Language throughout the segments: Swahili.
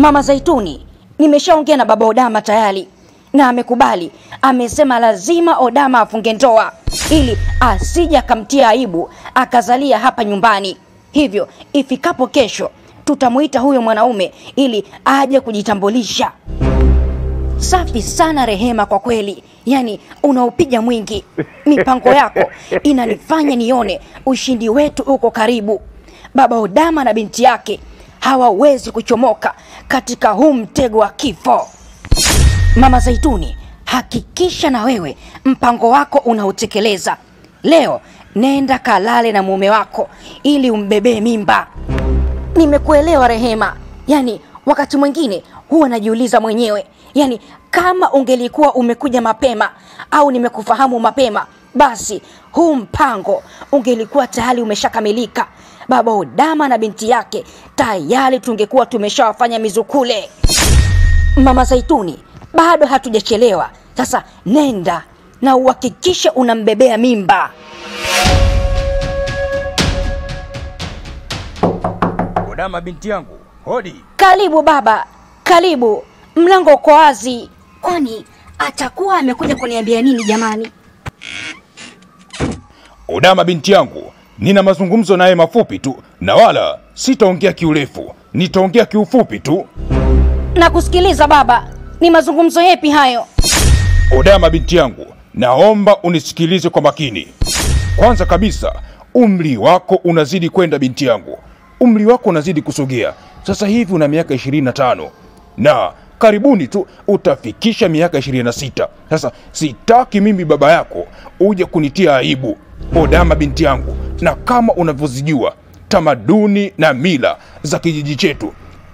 Mama Zaituni, nimeshaongea na baba Odama tayari na amekubali. Amesema lazima Odama afunge ndoa ili asije akamtia aibu akazalia hapa nyumbani. Hivyo ifikapo kesho tutamuita huyo mwanaume ili aje kujitambulisha. Safi sana Rehema, kwa kweli, yaani unaupiga mwingi. Mipango yako inanifanya nione ushindi wetu uko karibu. Baba Odama na binti yake hawawezi kuchomoka katika huu mtego wa kifo. Mama Zaituni, hakikisha na wewe mpango wako unautekeleza leo. Nenda kalale na mume wako ili umbebee mimba. Nimekuelewa Rehema. Yaani wakati mwingine huwa najiuliza mwenyewe, yaani kama ungelikuwa umekuja mapema au nimekufahamu mapema, basi huu mpango ungelikuwa tayari umeshakamilika. Baba Odama na binti yake tayari tungekuwa tumeshawafanya mizukule. Mama Zaituni, bado hatujachelewa. Sasa nenda na uhakikishe unambebea mimba. Odama binti yangu, hodi. Karibu baba, karibu. Mlango uko wazi. Kwani atakuwa amekuja kuniambia nini jamani? Odama binti yangu, nina mazungumzo naye mafupi tu, na wala sitaongea kiurefu, nitaongea kiufupi tu. Nakusikiliza baba. Ni mazungumzo yepi hayo? Odama binti yangu, naomba unisikilize kwa makini. Kwanza kabisa, umri wako unazidi kwenda binti yangu, umri wako unazidi kusogea. Sasa hivi una miaka 25 na karibuni tu utafikisha miaka 26. Sasa sitaki mimi baba yako uje kunitia aibu, Odama binti yangu, na kama unavyozijua tamaduni na mila za kijiji chetu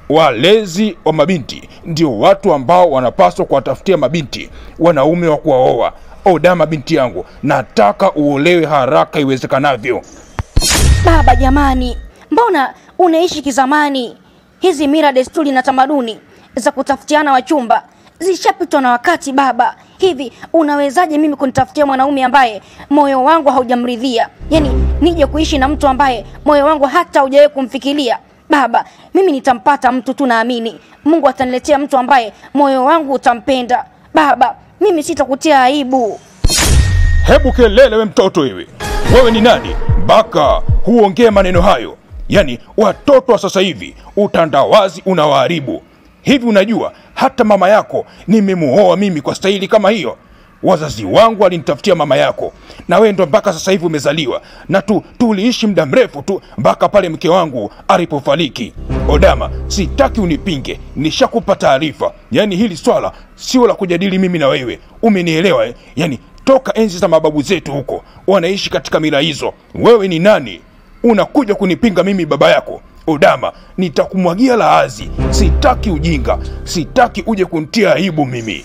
walezi wa mabinti ndio watu ambao wanapaswa kuwatafutia mabinti wanaume wa kuwaoa. Odama binti yangu, nataka uolewe haraka iwezekanavyo. Baba jamani, mbona unaishi kizamani? Hizi mila, desturi na tamaduni za kutafutiana wachumba zishapitwa na wakati baba. Hivi unawezaje mimi kunitafutia mwanaume ambaye moyo wangu haujamridhia? Yaani nije kuishi na mtu ambaye moyo wangu hata haujawahi kumfikiria? Baba, mimi nitampata mtu tu, naamini Mungu ataniletea mtu ambaye moyo wangu utampenda. Baba, mimi sitakutia aibu. Hebu kelele, we mtoto wewe! Wewe ni nani mpaka huongee maneno hayo? Yaani watoto wa sasa hivi utandawazi unawaharibu. Hivi unajua hata mama yako nimemuoa mimi kwa stahili kama hiyo? Wazazi wangu walinitafutia mama yako, na wewe ndo mpaka sasa hivi umezaliwa, na tu tuliishi muda mrefu tu mpaka pale mke wangu alipofariki. Odama, sitaki unipinge, nishakupa taarifa. Yaani hili swala sio la kujadili mimi na wewe, umenielewa eh? Yaani toka enzi za mababu zetu huko wanaishi katika mila hizo. Wewe ni nani unakuja kunipinga mimi baba yako? Odama, nitakumwagia laazi. Sitaki ujinga, sitaki uje kuntia aibu mimi.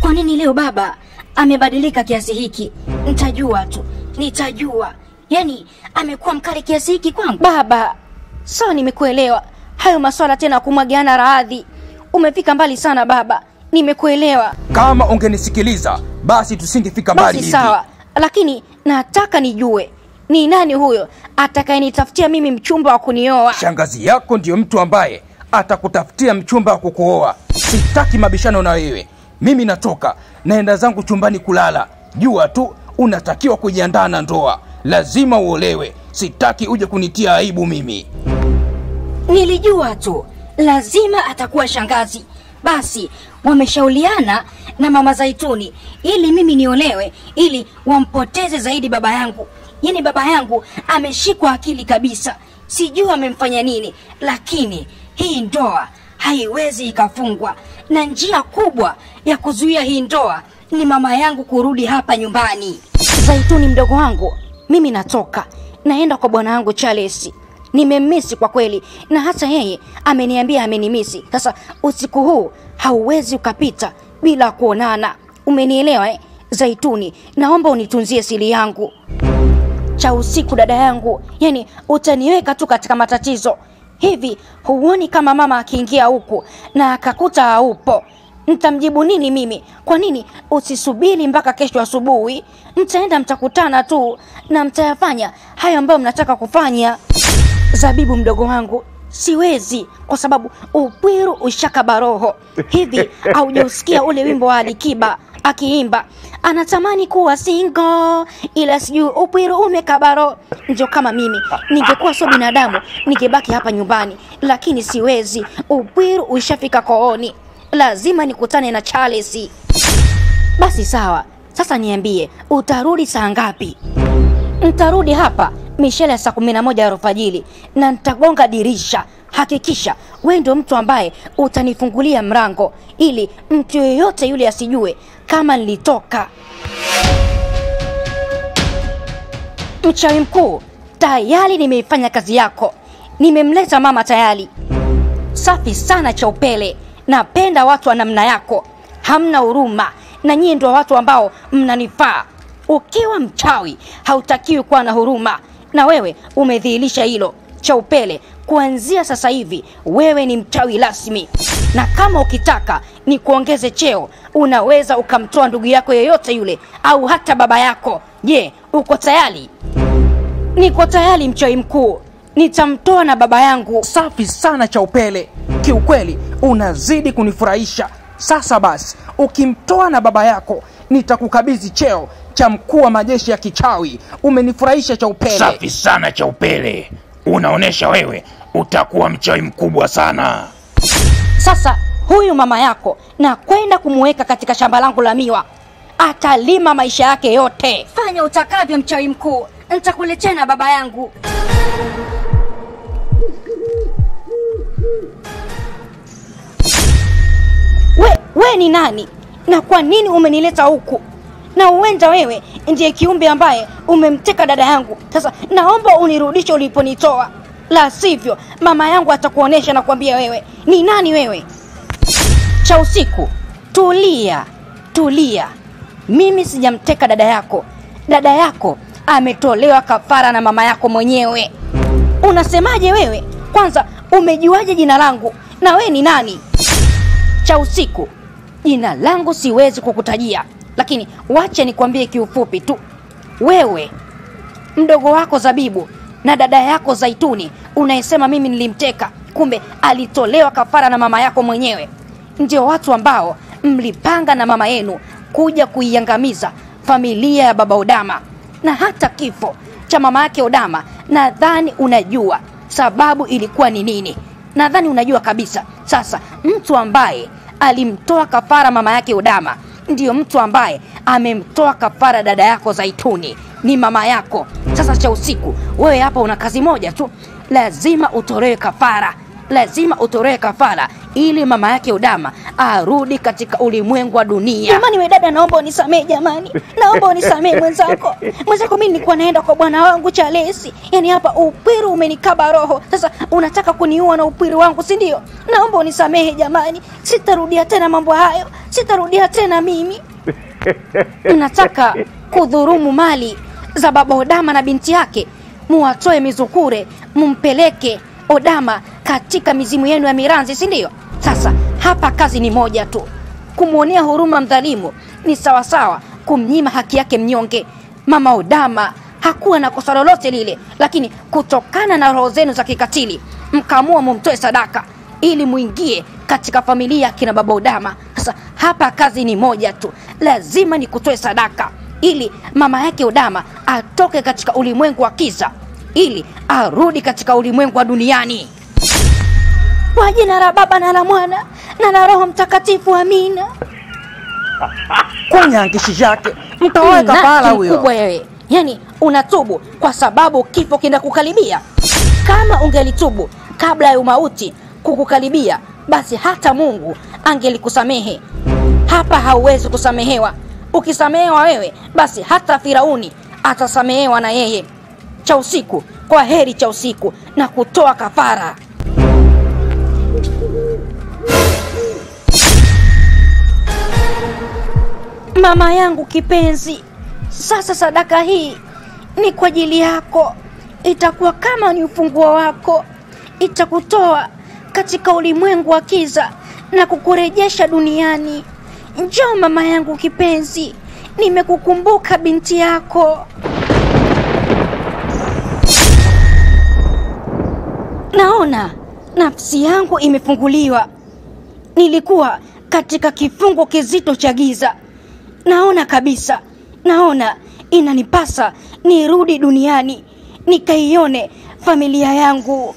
Kwa nini leo baba amebadilika kiasi hiki? Nitajua tu, nitajua. Yaani amekuwa mkali kiasi hiki kwangu? Baba, sawa, nimekuelewa. Hayo maswala tena ya kumwagiana radhi, umefika mbali sana baba, nimekuelewa. Kama ungenisikiliza basi tusingefika mbali Basi hivi. sawa, lakini nataka nijue ni nani huyo atakayenitafutia mimi mchumba wa kunioa. Shangazi yako ndiyo mtu ambaye atakutafutia mchumba wa kukuoa. Sitaki mabishano na wewe. Mimi natoka naenda zangu chumbani kulala. Jua tu unatakiwa kujiandaa na ndoa, lazima uolewe. Sitaki uje kunitia aibu mimi. Nilijua tu lazima atakuwa shangazi. Basi wameshauriana na mama Zaituni ili mimi niolewe, ili wampoteze zaidi baba yangu. Yaani baba yangu ameshikwa akili kabisa, sijui amemfanya nini, lakini hii ndoa haiwezi ikafungwa, na njia kubwa ya kuzuia hii ndoa ni mama yangu kurudi hapa nyumbani. Zaituni mdogo wangu, mimi natoka naenda kwa bwana wangu Charles. nimemisi kwa kweli, na hata yeye ameniambia amenimisi. Sasa usiku huu hauwezi ukapita bila kuonana, umenielewa eh? Zaituni, naomba unitunzie siri yangu cha usiku, dada yangu, yani utaniweka tu katika matatizo hivi. Huoni kama mama akiingia huku na akakuta haupo, ntamjibu nini mimi? Kwa nini usisubiri mpaka kesho asubuhi? Mtaenda mtakutana tu na mtayafanya hayo ambayo mnataka kufanya. Zabibu mdogo wangu, siwezi kwa sababu upwiru ushakaba roho hivi haujausikia ule wimbo wa alikiba akiimba. Anatamani kuwa singo ila sijui upwiru umekabaro njo kama mimi ningekuwa sio binadamu ningebaki hapa nyumbani. Lakini siwezi upwiru ushafika kooni. Lazima nikutane na charles. Basi sawa sasa niambie utarudi saa ngapi? Ntarudi hapa mishele ya saa kumi na moja alfajiri na nitagonga dirisha. Hakikisha wewe ndio mtu ambaye utanifungulia mrango, ili mtu yeyote yule asijue kama nilitoka. Mchawi mkuu, tayari nimeifanya kazi yako, nimemleta mama tayari. Safi sana cha upele, napenda watu wa namna yako, hamna huruma na nyie ndio watu ambao mnanifaa. Ukiwa mchawi hautakiwi kuwa na huruma, na wewe umedhihirisha hilo. Cha upele, kuanzia sasa hivi wewe ni mchawi rasmi, na kama ukitaka ni kuongeze cheo, unaweza ukamtoa ndugu yako yeyote yule au hata baba yako. Je, uko tayari? Niko tayari mchawi mkuu, nitamtoa na baba yangu. Safi sana Chaupele, kiukweli unazidi kunifurahisha. Sasa basi, ukimtoa na baba yako nitakukabidhi cheo cha mkuu wa majeshi ya kichawi. Umenifurahisha cha upele. Safi sana Chaupele, unaonesha wewe utakuwa mchawi mkubwa sana. Sasa huyu mama yako na kwenda kumuweka katika shamba langu la miwa, atalima maisha yake yote. Fanya utakavyo, mchawi mkuu, nitakuletea na baba yangu. We, we ni nani na kwa nini umenileta huku? Na uenda wewe ndiye kiumbe ambaye umemteka dada yangu. Sasa naomba unirudishe uliponitoa, la sivyo mama yangu atakuonesha na kuambia wewe ni nani wewe. Cha usiku, tulia tulia, mimi sijamteka dada yako. Dada yako ametolewa kafara na mama yako mwenyewe. Unasemaje wewe? Kwanza umejuaje jina langu na wewe ni nani? Cha usiku, jina langu siwezi kukutajia, lakini wache nikwambie kiufupi tu. Wewe mdogo wako Zabibu na dada yako Zaituni unayesema mimi nilimteka, kumbe alitolewa kafara na mama yako mwenyewe, ndio watu ambao mlipanga na mama yenu kuja kuiangamiza familia ya baba Odama na hata kifo cha mama yake Odama. Nadhani unajua sababu ilikuwa ni nini. Nadhani unajua kabisa. Sasa mtu ambaye alimtoa kafara mama yake Odama ndiyo mtu ambaye amemtoa kafara dada yako Zaituni, ni mama yako. Sasa cha usiku, wewe hapa una kazi moja tu, lazima utolewe kafara, lazima utoree kafara ili mama yake Udama arudi katika ulimwengu wa dunia. Jamani, we dada, naomba unisamehe jamani, naomba unisamehe mwenzako. Mwenzako mimi nilikuwa naenda kwa bwana wangu Chalesi, yaani hapa upwiru umenikaba roho. Sasa unataka kuniua na upwiru wangu, si ndio? Naomba unisamehe jamani, sitarudia tena mambo hayo, sitarudia tena mimi. Mnataka kudhurumu mali za baba Udama na binti yake, muwatoe mizukure, mumpeleke Odama katika mizimu yenu ya miranzi, si ndio? Sasa hapa kazi ni moja tu, kumwonea huruma mdhalimu ni sawasawa kumnyima haki yake mnyonge. Mama Odama hakuwa na kosa lolote lile, lakini kutokana na roho zenu za kikatili mkaamua mumtoe sadaka ili muingie katika familia kina baba Odama. Sasa hapa kazi ni moja tu, lazima ni kutoe sadaka ili mama yake Odama atoke katika ulimwengu wa kiza ili arudi katika ulimwengu wa duniani. Kwa jina la Baba na la Mwana na la Roho Mtakatifu, amina. Kwenye angishi yake mtoe kafara huyo. mkubwa wewe, yaani unatubu kwa sababu kifo kinakukaribia. Kama ungelitubu kabla ya umauti kukukaribia, basi hata Mungu angelikusamehe. Hapa hauwezi kusamehewa. Ukisamehewa wewe, basi hata Firauni atasamehewa na yeye. Cha usiku, kwa heri cha usiku na kutoa kafara. Mama yangu kipenzi, sasa sadaka hii ni kwa ajili yako, itakuwa kama ni ufunguo wako, itakutoa katika ulimwengu wa kiza na kukurejesha duniani. Njoo mama yangu kipenzi, nimekukumbuka binti yako. Naona nafsi yangu imefunguliwa. Nilikuwa katika kifungo kizito cha giza. Naona kabisa, naona inanipasa nirudi duniani nikaione familia yangu.